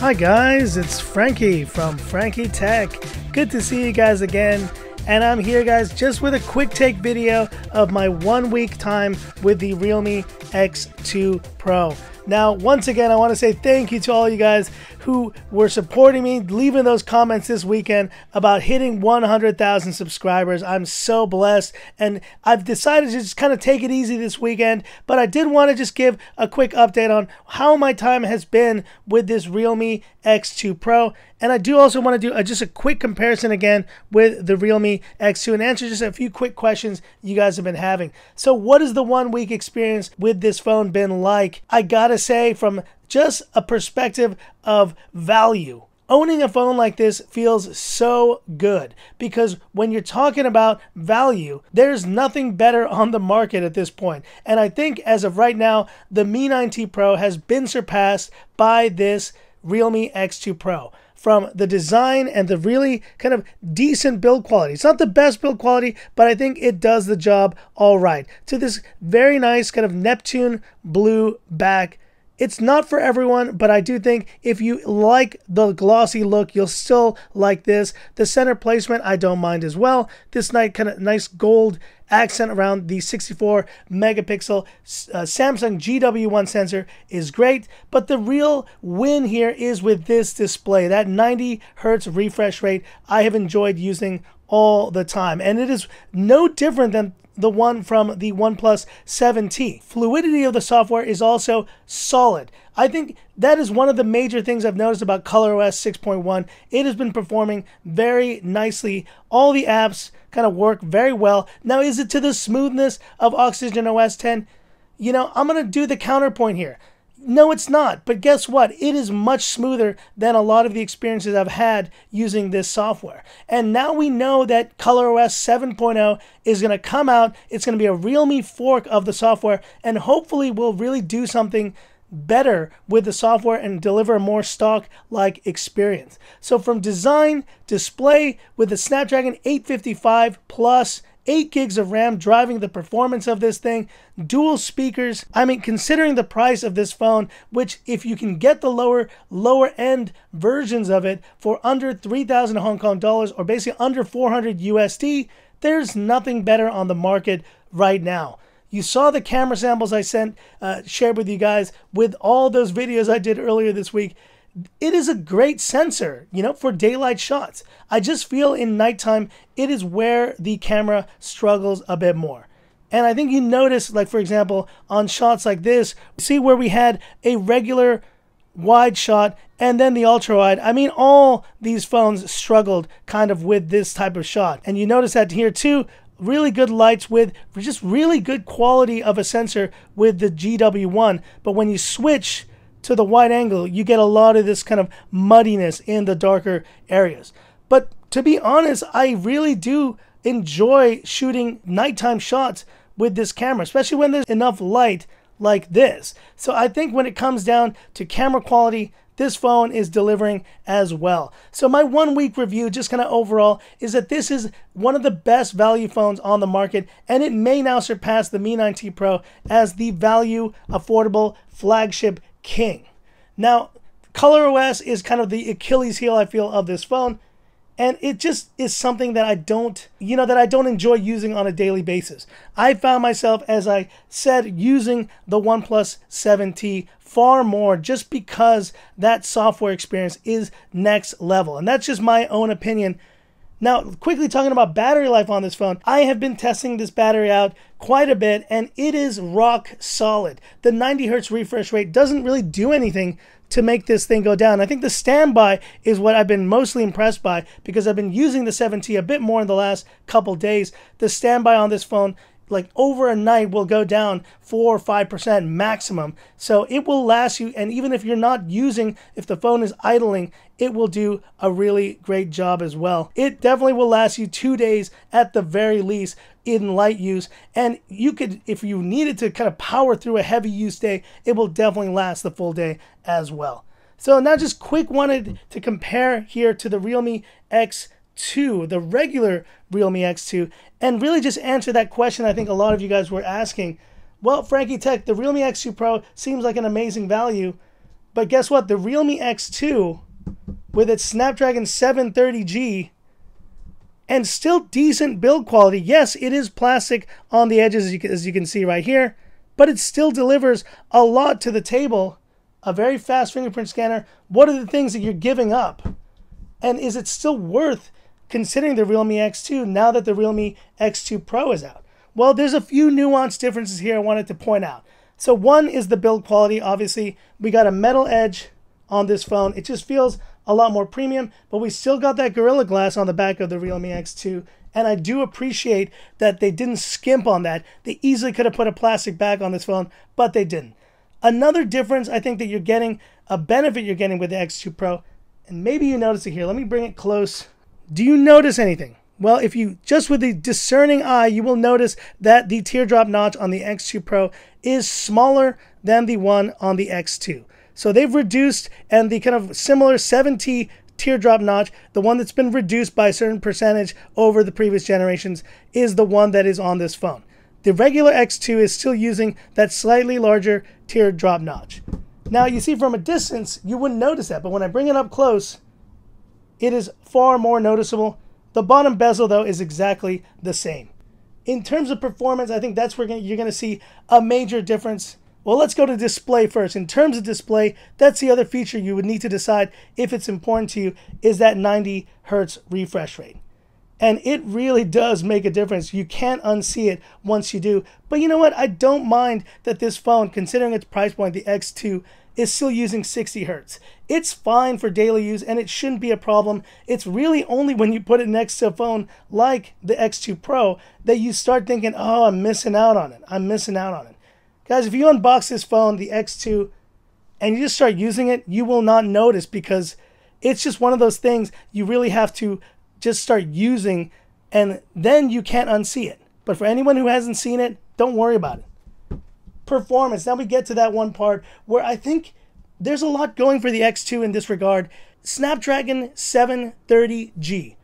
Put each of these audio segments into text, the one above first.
Hi guys, it's Frankie from Frankie Tech. Good to see you guys again. And I'm here guys just with a quick take video of my one week time with the Realme X2 Pro. Now, once again, I want to say thank you to all you guys who were supporting me, leaving those comments this weekend about hitting 100,000 subscribers. I'm so blessed, and I've decided to just kind of take it easy this weekend. But I did want to just give a quick update on how my time has been with this Realme X2 Pro. And I do also want to do a, just a quick comparison again with the Realme X2 and answer just a few quick questions you guys have been having. So, what has the one week experience with this phone been like? I gotta say, from just a perspective of value. Owning a phone like this feels so good because when you're talking about value, there's nothing better on the market at this point. And I think as of right now, the Mi 9T Pro has been surpassed by this Realme X2 Pro from the design and the really kind of decent build quality. It's not the best build quality, but I think it does the job all right. To this very nice kind of Neptune blue back it's not for everyone, but I do think if you like the glossy look, you'll still like this. The center placement, I don't mind as well. This nice kind of nice gold accent around the 64 megapixel uh, Samsung GW1 sensor is great, but the real win here is with this display. That 90 hertz refresh rate I have enjoyed using all the time, and it is no different than the one from the OnePlus 7T. Fluidity of the software is also solid. I think that is one of the major things I've noticed about ColorOS 6.1. It has been performing very nicely. All the apps kind of work very well. Now, is it to the smoothness of Oxygen OS 10? You know, I'm going to do the counterpoint here. No, it's not. But guess what? It is much smoother than a lot of the experiences I've had using this software. And now we know that ColorOS 7.0 is going to come out. It's going to be a Realme fork of the software and hopefully we'll really do something better with the software and deliver a more stock like experience. So from design, display with the Snapdragon 855 plus 8 gigs of RAM driving the performance of this thing, dual speakers. I mean, considering the price of this phone, which if you can get the lower lower end versions of it for under 3,000 Hong Kong dollars or basically under 400 USD, there's nothing better on the market right now. You saw the camera samples I sent, uh, shared with you guys with all those videos I did earlier this week it is a great sensor, you know, for daylight shots. I just feel in nighttime, it is where the camera struggles a bit more. And I think you notice, like, for example, on shots like this, see where we had a regular wide shot and then the ultra wide. I mean, all these phones struggled kind of with this type of shot. And you notice that here too, really good lights with just really good quality of a sensor with the GW1. But when you switch to the wide angle, you get a lot of this kind of muddiness in the darker areas. But to be honest, I really do enjoy shooting nighttime shots with this camera, especially when there's enough light like this. So I think when it comes down to camera quality, this phone is delivering as well. So my one week review, just kind of overall, is that this is one of the best value phones on the market, and it may now surpass the Mi 9T Pro as the value affordable flagship king. Now, ColorOS is kind of the Achilles heel, I feel, of this phone. And it just is something that I don't, you know, that I don't enjoy using on a daily basis. I found myself, as I said, using the OnePlus 7T far more just because that software experience is next level. And that's just my own opinion. Now, quickly talking about battery life on this phone, I have been testing this battery out quite a bit and it is rock solid. The 90 hertz refresh rate doesn't really do anything to make this thing go down. I think the standby is what I've been mostly impressed by because I've been using the 7T a bit more in the last couple days. The standby on this phone like over a night will go down four or five percent maximum. So it will last you and even if you're not using if the phone is idling it will do a really great job as well. It definitely will last you two days at the very least in light use and you could if you needed to kind of power through a heavy use day it will definitely last the full day as well. So now just quick wanted to compare here to the realme x 2, the regular Realme X2, and really just answer that question I think a lot of you guys were asking. Well, Frankie Tech, the Realme X2 Pro seems like an amazing value, But guess what? The Realme X2 with its Snapdragon 730G and still decent build quality. Yes, it is plastic on the edges, as you, can, as you can see right here, but it still delivers a lot to the table. A very fast fingerprint scanner. What are the things that you're giving up? And is it still worth considering the Realme X2 now that the Realme X2 Pro is out? Well, there's a few nuanced differences here I wanted to point out. So one is the build quality. Obviously, we got a metal edge on this phone. It just feels a lot more premium, but we still got that Gorilla Glass on the back of the Realme X2. And I do appreciate that they didn't skimp on that. They easily could have put a plastic back on this phone, but they didn't. Another difference I think that you're getting, a benefit you're getting with the X2 Pro, and maybe you notice it here. Let me bring it close. Do you notice anything? Well, if you just with the discerning eye, you will notice that the teardrop notch on the X2 Pro is smaller than the one on the X2. So they've reduced, and the kind of similar 7T teardrop notch, the one that's been reduced by a certain percentage over the previous generations, is the one that is on this phone. The regular X2 is still using that slightly larger teardrop notch. Now, you see from a distance, you wouldn't notice that, but when I bring it up close, it is far more noticeable. The bottom bezel, though, is exactly the same. In terms of performance, I think that's where you're going to see a major difference well, let's go to display first. In terms of display, that's the other feature you would need to decide if it's important to you is that 90 hertz refresh rate. And it really does make a difference. You can't unsee it once you do. But you know what? I don't mind that this phone, considering its price point, the X2, is still using 60 hertz. It's fine for daily use and it shouldn't be a problem. It's really only when you put it next to a phone like the X2 Pro that you start thinking, oh, I'm missing out on it. I'm missing out on it. Guys, if you unbox this phone, the X2, and you just start using it, you will not notice because it's just one of those things you really have to just start using and then you can't unsee it. But for anyone who hasn't seen it, don't worry about it. Performance. Now we get to that one part where I think there's a lot going for the X2 in this regard. Snapdragon 730G.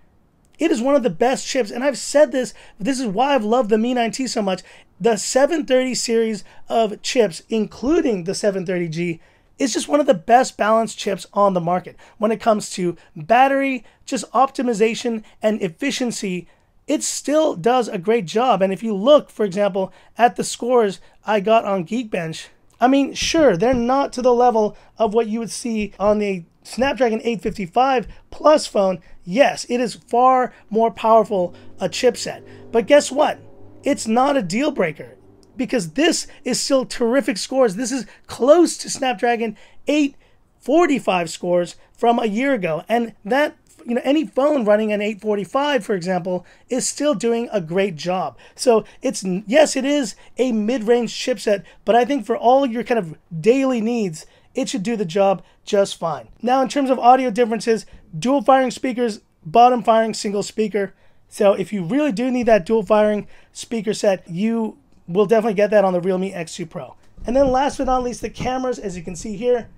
It is one of the best chips, and I've said this. This is why I've loved the Mi 9T so much. The 730 series of chips, including the 730G, is just one of the best balanced chips on the market when it comes to battery, just optimization, and efficiency. It still does a great job. And if you look, for example, at the scores I got on Geekbench, I mean, sure, they're not to the level of what you would see on the Snapdragon 855 Plus phone, yes, it is far more powerful a chipset. But guess what? It's not a deal breaker because this is still terrific scores. This is close to Snapdragon 845 scores from a year ago. And that you know any phone running an 845 for example is still doing a great job so it's yes it is a mid-range chipset but i think for all your kind of daily needs it should do the job just fine. Now, in terms of audio differences, dual firing speakers, bottom firing single speaker. So if you really do need that dual firing speaker set, you will definitely get that on the Realme X2 Pro. And then last but not least, the cameras, as you can see here,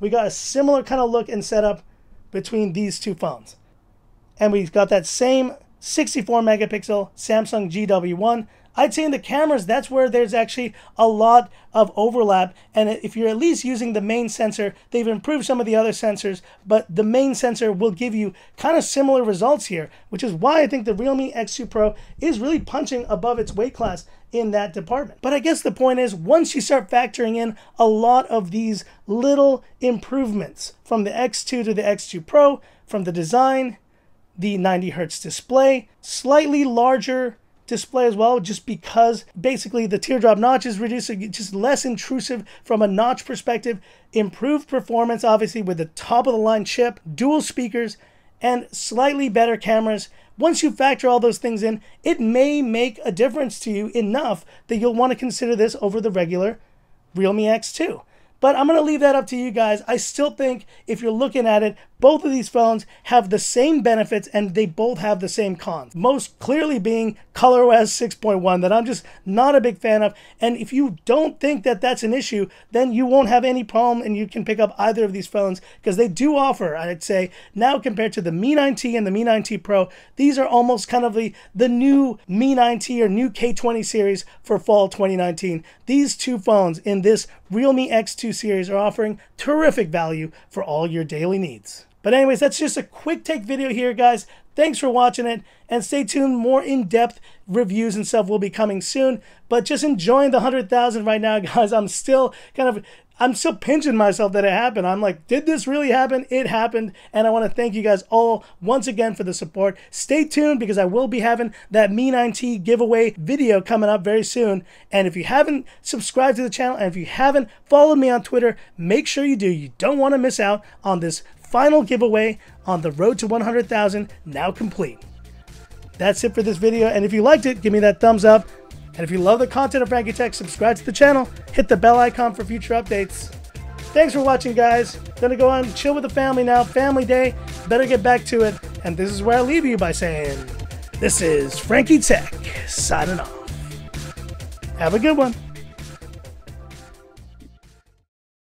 we got a similar kind of look and setup between these two phones. And we've got that same 64 megapixel Samsung GW1 I'd say in the cameras, that's where there's actually a lot of overlap. And if you're at least using the main sensor, they've improved some of the other sensors, but the main sensor will give you kind of similar results here, which is why I think the Realme X2 Pro is really punching above its weight class in that department. But I guess the point is, once you start factoring in a lot of these little improvements from the X2 to the X2 Pro, from the design, the 90 hertz display, slightly larger display as well, just because basically the teardrop notch is reduced, just less intrusive from a notch perspective. Improved performance, obviously, with the top of the line chip, dual speakers, and slightly better cameras. Once you factor all those things in, it may make a difference to you enough that you'll want to consider this over the regular Realme X2. But I'm going to leave that up to you guys. I still think if you're looking at it, both of these phones have the same benefits and they both have the same cons. Most clearly being ColorOS 6.1 that I'm just not a big fan of. And if you don't think that that's an issue, then you won't have any problem and you can pick up either of these phones because they do offer, I'd say, now compared to the Mi 9T and the Mi 9T Pro, these are almost kind of the, the new Mi 9T or new K20 series for fall 2019. These two phones in this Realme X2 series are offering terrific value for all your daily needs. But anyways, that's just a quick take video here, guys. Thanks for watching it, and stay tuned. More in-depth reviews and stuff will be coming soon. But just enjoying the 100,000 right now, guys. I'm still kind of I'm still pinching myself that it happened. I'm like, did this really happen? It happened. And I want to thank you guys all once again for the support. Stay tuned because I will be having that Mi 9T giveaway video coming up very soon. And if you haven't subscribed to the channel and if you haven't followed me on Twitter, make sure you do. You don't want to miss out on this final giveaway on the road to 100,000 now complete. That's it for this video. And if you liked it, give me that thumbs up. And if you love the content of Frankie Tech, subscribe to the channel, hit the bell icon for future updates. Thanks for watching, guys. Gonna go on chill with the family now. Family day. Better get back to it. And this is where I leave you by saying, this is Frankie Tech signing off. Have a good one.